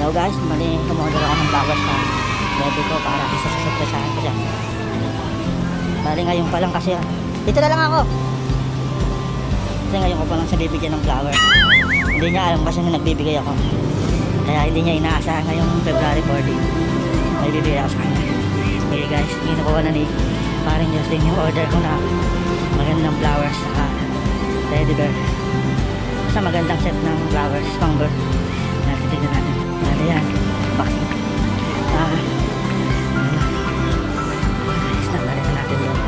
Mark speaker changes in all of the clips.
Speaker 1: Hello guys, mali kumorder ako ng flowers sa baby ko para isasasurpresahan ko siya. Bali ngayon pa lang kasi, ah, dito na lang ako. Kasi ngayon ko pa lang siya bibigyan ng flower. Hindi niya alam kasi na nagbibigay ako. Kaya hindi niya inaasahan ngayong February 14. May bibigay ako sa kanya. Okay guys, kinukuha na ni parang Jocelyn yung order ko na magandang flowers saka teddy bear. Basta magandang set ng flowers pang birth. Natin tignan natin. Ano yan? Box. Ah. Ayos na, natin yun.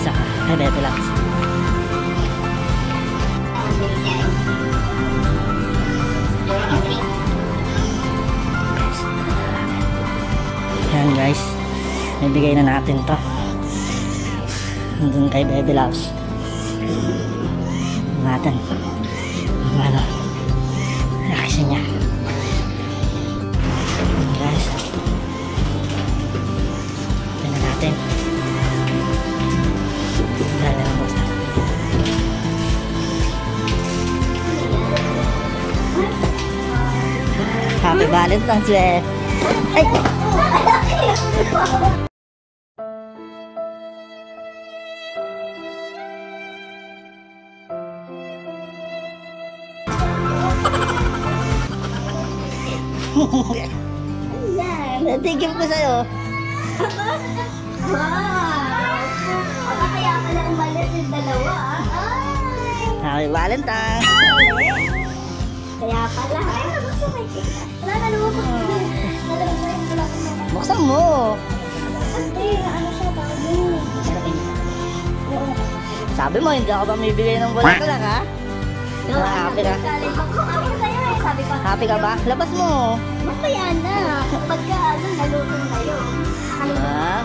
Speaker 1: Sa Rebebe Labs. Yan guys. Nabigay na natin to. Nandun kay Baby Loves. Natin. Ano. Happy Valentine's Day! Ay! Yan, tigil ko sa'yo.
Speaker 2: Wow! Kaya pala umalis yung dalawa.
Speaker 1: Happy Valentine's!
Speaker 2: Kaya pala.
Speaker 1: Buksan mo! Sabi mo, hindi ako pamibigay ng ha? Happy ka?
Speaker 2: Sabi ko, ako sa'yo eh. Sabi ko,
Speaker 1: Happy ka ba? Labas mo!
Speaker 2: mamaya na. Pagka ano, naluto na yun. Ano
Speaker 1: Ah,